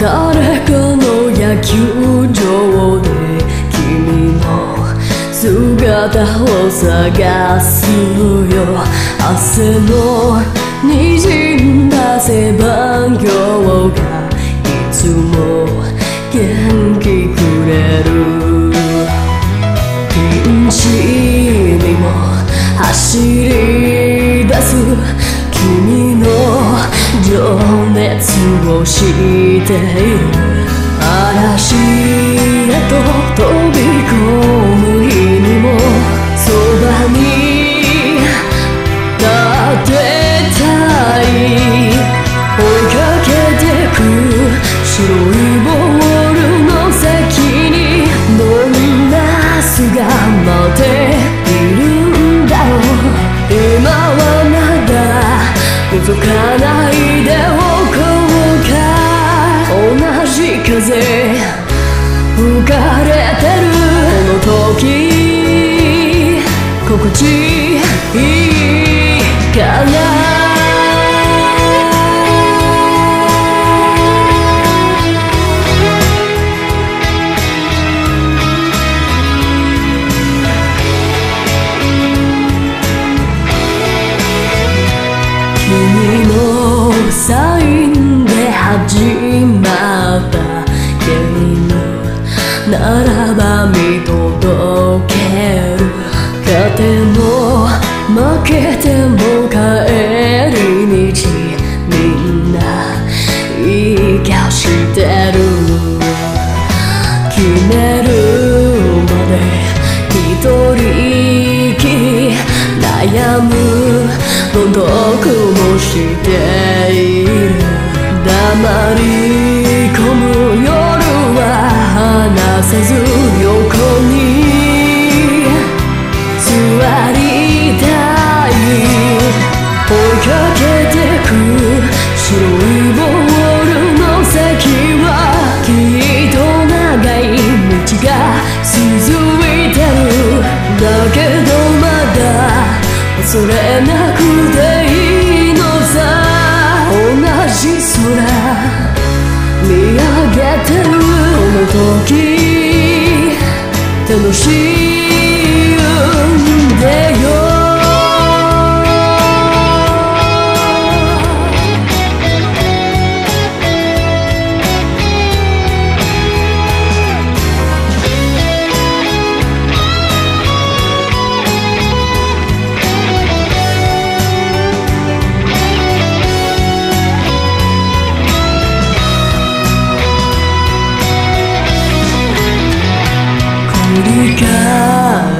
誰かの野球場で君の姿を探すよ。汗の滲んだ背番号がいつも元気くれる。ピンチにも走り出す。を知っている。嵐へとじ風吹かれてる。この時心地ても負けても帰り道みんな言い返してる決めるまで一人きり悩む孤独もしている黙り込む夜は話さずてるこの時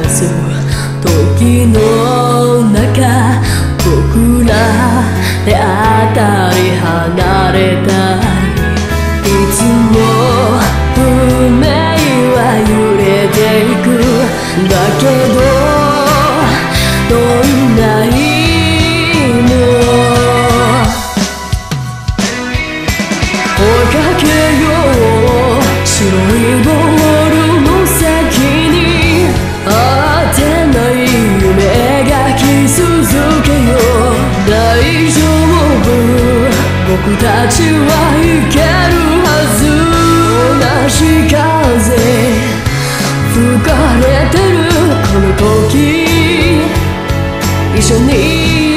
す時の中僕らであったり離れたりいつも運命は揺れていくだけど僕たちはいけるはず同じ風吹かれてるこの時一緒に